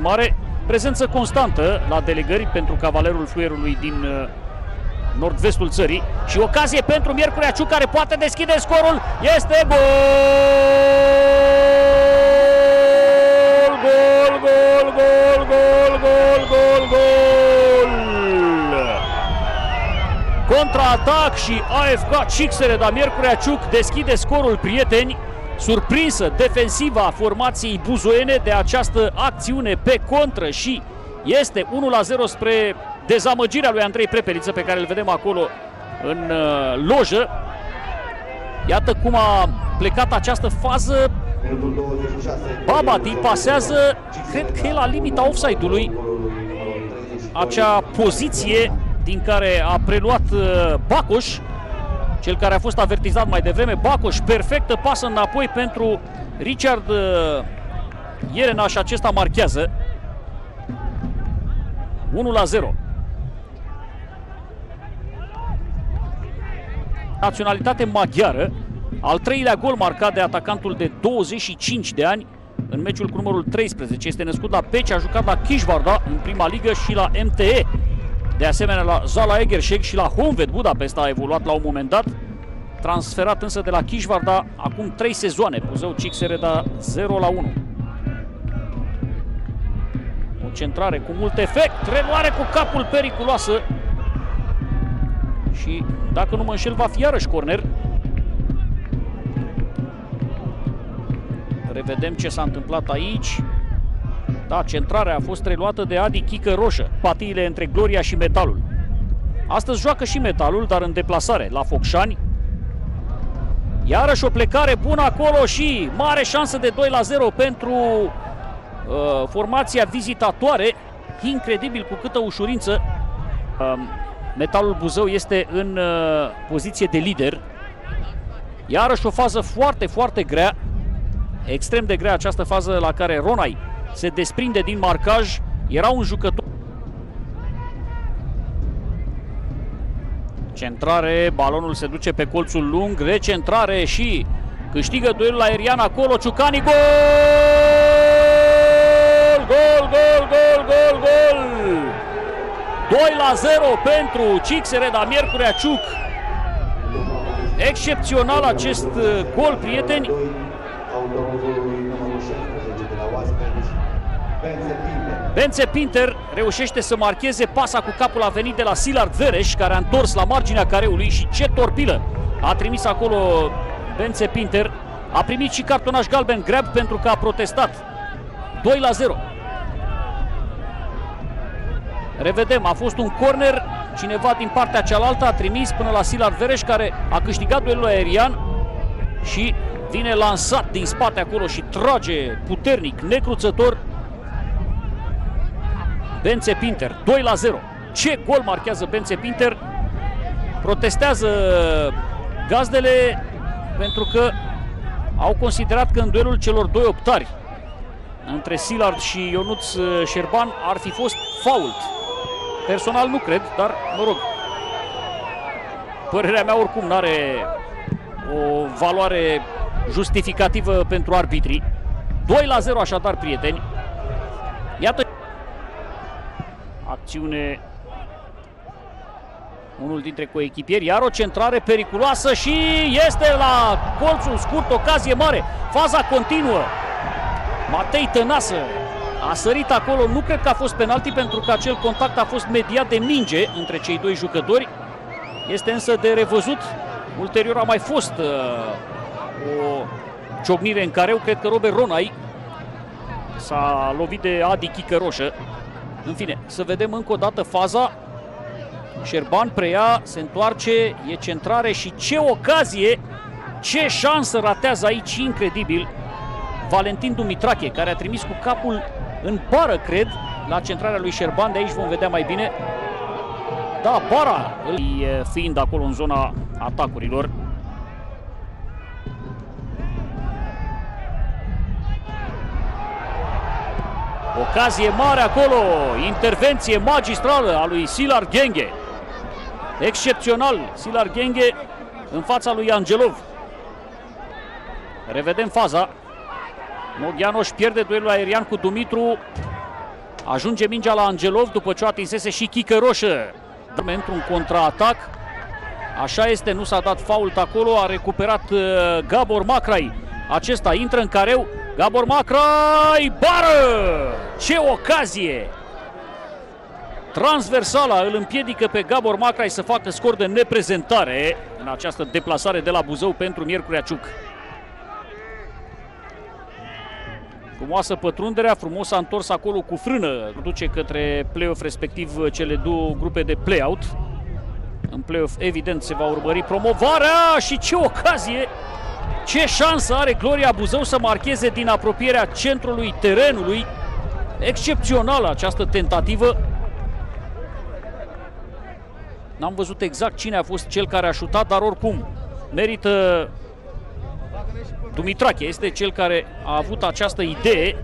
Mare. Prezență constantă la delegări pentru cavalerul fluierului din uh, nord-vestul țării și ocazie pentru Miercurea Ciuc care poate deschide scorul. Este gol! Gol, gol, gol, gol, gol, gol, gol! Contraatac și AFK Cixere, dar Miercurea Ciuc deschide scorul prieteni. Surprinsă defensiva formației buzoene de această acțiune pe contră și este 1-0 spre dezamăgirea lui Andrei Prepeliță pe care îl vedem acolo în uh, lojă. Iată cum a plecat această fază. Babati pasează, cred că e la limita offside-ului, acea poziție din care a preluat uh, Bacoș, cel care a fost avertizat mai devreme. Bacoș, perfectă pasă înapoi pentru Richard uh, Ierena și acesta marchează. 1 la 0. Naționalitate maghiară, al treilea gol marcat de atacantul de 25 de ani în meciul cu numărul 13. Este născut la Peci, a jucat la Kishvarda în prima ligă și la MTE. De asemenea la Zala Egershek și la Honved Budapest a evoluat la un moment dat. Transferat însă de la Kishvarda acum 3 sezoane. Buzău Cixereda 0 la 1. O centrare cu mult efect, reluare cu capul periculoasă. Și dacă nu mă înșel va fi iarăși corner. Revedem ce s-a întâmplat aici. Da, centrarea a fost reluată de Adi Chică Roșă, patiile între Gloria și Metalul. Astăzi joacă și Metalul, dar în deplasare, la Focșani. Iarăși o plecare bună acolo și mare șansă de 2 la 0 pentru uh, formația vizitatoare. Incredibil cu câtă ușurință. Uh, Metalul Buzău este în uh, poziție de lider. Iarăși o fază foarte, foarte grea. Extrem de grea această fază la care Ronai se desprinde din marcaj. Era un jucător. Centrare, balonul se duce pe colțul lung, recentrare și câștigă duelul aerian acolo, Ciucani, gol! Gol, gol, gol, gol, gol! 2 la 0 pentru Cixere, dar Miercurea Ciuc. Excepțional acest uh, gol, prieteni. Bence Pinter reușește să marcheze pasa cu capul a venit de la Silard Vereș, care a întors la marginea careului și ce torpilă a trimis acolo Bence Pinter. A primit și cartonaș galben grab pentru că a protestat. 2 la 0. Revedem, a fost un corner, cineva din partea cealaltă a trimis până la Silard Vereș, care a câștigat duelul aerian și vine lansat din spate acolo și trage puternic, necruțător Bence Pinter, 2 la 0. Ce gol marchează Bence Pinter? Protestează gazdele pentru că au considerat că în duelul celor doi optari între Silard și Ionuț Șerban ar fi fost fault. Personal nu cred, dar mă rog. Părerea mea oricum nu are o valoare justificativă pentru arbitrii. 2 la 0 așadar, prieteni. Iată acțiune unul dintre coechipieri, iar o centrare periculoasă și este la colțul scurt, ocazie mare, faza continuă. Matei Tănasă a sărit acolo, nu cred că a fost penalti pentru că acel contact a fost mediat de minge între cei doi jucători. Este însă de revăzut. Ulterior a mai fost uh, o ciocnire în careu, cred că Robert Ronai s-a lovit de Adi Chicăroșă. În fine, să vedem încă o dată faza. Șerban preia, se întoarce, e centrare și ce ocazie, ce șansă ratează aici, incredibil. Valentin Dumitrache, care a trimis cu capul în bară, cred, la centrarea lui Șerban. De aici vom vedea mai bine. Da, bara, fiind acolo în zona atacurilor. Ocazie mare acolo, intervenție magistrală a lui Silar Genghe. Excepțional, Silar Genghe în fața lui Angelov. Revedem faza. Moghianoș își pierde duelul aerian cu Dumitru. Ajunge mingea la Angelov după ce o atinsese și Chică Roșă. Pentru un contraatac. Așa este, nu s-a dat fault acolo, a recuperat uh, Gabor Macrai. Acesta intră în careu. Gabor Macrai, bară! Ce ocazie! Transversala îl împiedică pe Gabor Macrai să facă scor de neprezentare în această deplasare de la Buzău pentru Miercurea Ciuc. Frumoasă pătrunderea, frumos a întors acolo cu frână, duce către play-off respectiv cele două grupe de play-out. În play-off evident se va urmări promovarea și ce ocazie! Ce șansă are Gloria Buzău să marcheze din apropierea centrului terenului. Excepțională această tentativă. N-am văzut exact cine a fost cel care a șutat, dar oricum merită Dumitrache este cel care a avut această idee